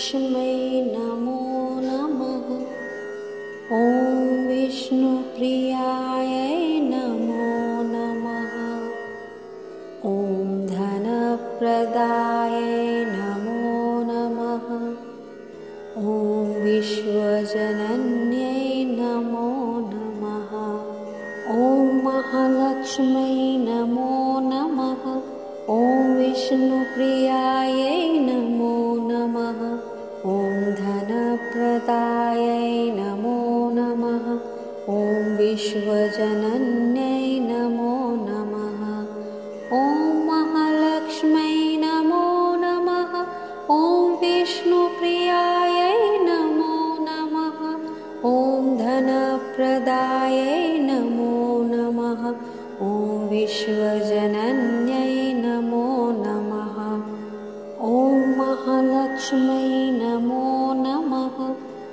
महालक्ष्मै नमो नमः। ॐ विष्णुप्रियायै नमो नमः। ॐ धनप्रदायै नमो नमः। ॐ विश्वजनन्यै नमो नमः। ॐ महालक्ष्मै नमो नमः। ॐ विष्णुप्रियायै विश्वजनन्यै नमो नमः। ॐ महालक्ष्मै नमो नमः। ॐ विष्णुप्रियायै नमो नमः। ॐ धनप्रदायै नमो नमः। ॐ विश्वजनन्यै नमो नमः। ॐ महालक्ष्मै नमो नमः।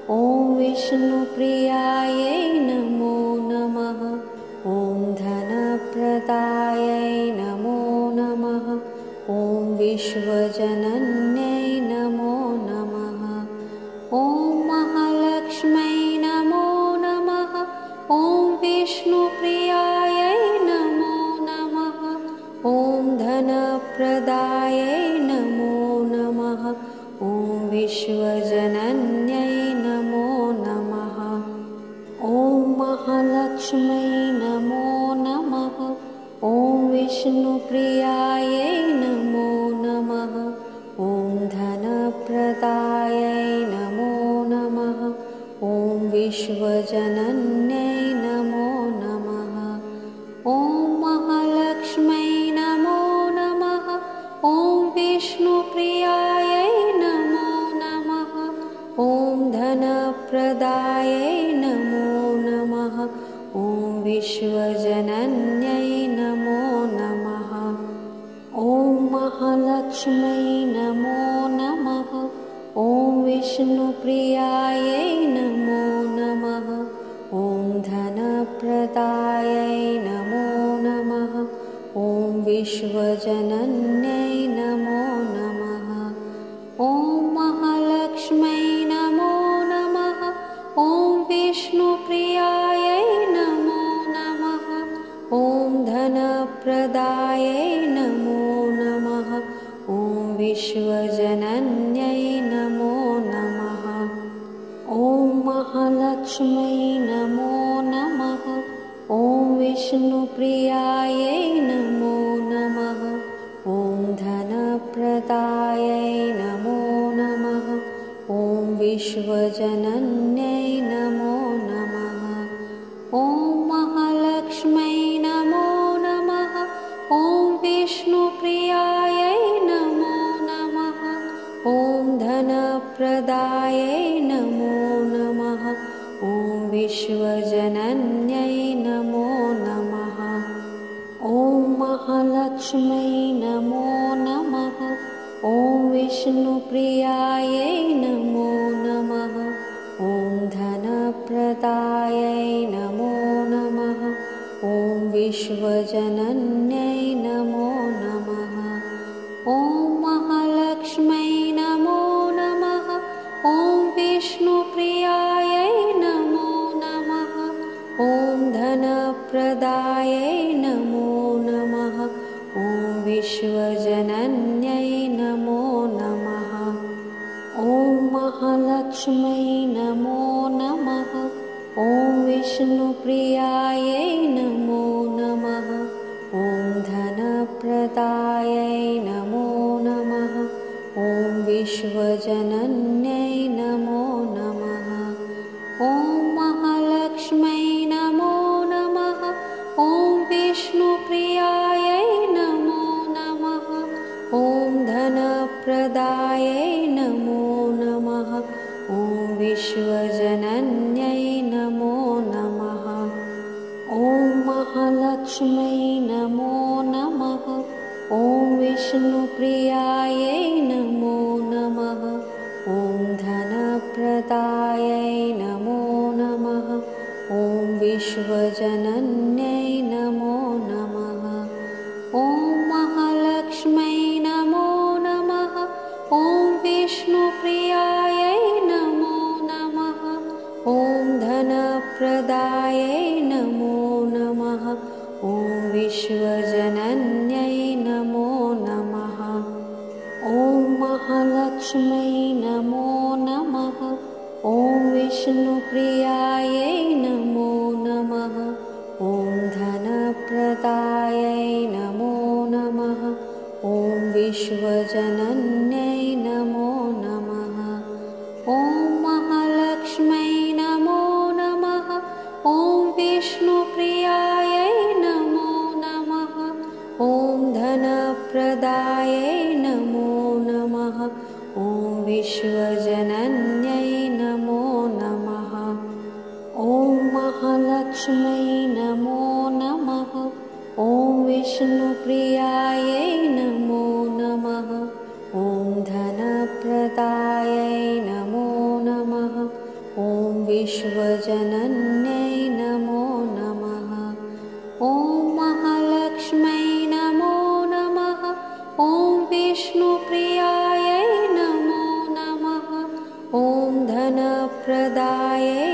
ॐ विष्णुप्रियायै विश्वजनन्यै नमो नमः। ॐ महालक्ष्मै नमो नमः। ॐ विष्णुप्रियायै नमो नमः। ॐ धनप्रदायै नमो नमः। ॐ विश्वजनन्यै नमो नमः। ॐ महालक्ष्मै नमो नमः। ॐ विष्णुप्रियायै विश्वजनन्यै नमो नमः। ॐ महालक्ष्मै नमो नमः। ॐ विष्णुप्रियायै नमो नमः। ॐ धनप्रदायै नमो नमः। ॐ विश्वजनन्यै नमो नमः। ॐ महालक्ष्मै नमो नमः। ॐ विष्णुप्रियायै नमो विश्वजनन्यै नमो नमः। ॐ महालक्ष्मै नमो नमः। ॐ विष्णुप्रियायै नमो नमः। ॐ धनप्रदायै नमो नमः। ॐ विश्वजनन्यै नमो नमः। ॐ महालक्ष्मै नमो नमः। ॐ विष्णुप्रियायै नमो धनप्रदायै नमो नमः। ॐ विश्वजनन्यै नमो नमः। ॐ महालक्ष्मै नमो नमः। ॐ विष्णुप्रियायै नमो नमः। ॐ धनप्रदायै नमो नमः। ॐ विश्वजनन्यै महालक्ष्मै नमो नमः। ॐ विष्णुप्रियायै नमो नमः। ॐ धनप्रदायै नमो नमः। ॐ विश्वजनन्यै नमो नमः। ॐ महालक्ष्मै नमो नमः। ॐ विष्णुप्रियायै नमो नमः। ॐ धनप्रदायै महालक्ष्मै नमो नमः। ॐ विष्णुप्रियायै नमो नमः। ॐ धनप्रदायै नमो नमः। ॐ विश्वजनन्यै नमो नमः। ॐ महालक्ष्मै नमो नमः। ॐ विष्णुप्रियायै नमो नमः। ॐ धनप्रदायै नमो विश्वजनन्यै नमो नमः। ॐ महालक्ष्मै नमो नमः। ॐ विष्णुप्रियायै नमो नमः। ॐ धनप्रदायै नमो नमः। ॐ विश्वजनन्यै दाय नमो नमः। ॐ विश्वजनन्यै नमो नमः। ॐ महालक्ष्म्यै नमो नमः। ॐ विष्णुप्रियायै नमो नमः। ॐ धनप्रदायै नमो नमः। ॐ विश्वजनन्य धनप्रदायै नमो नमः। ॐ विश्वजनन्यै नमो नमः। ॐ महालक्ष्मै नमो नमः। ॐ विष्णुप्रियायै नमो नमः। ॐ धनप्रदायै नमो नमः। ॐ विश्वजनन्यै नमो नमः। ॐ धनप्रदायै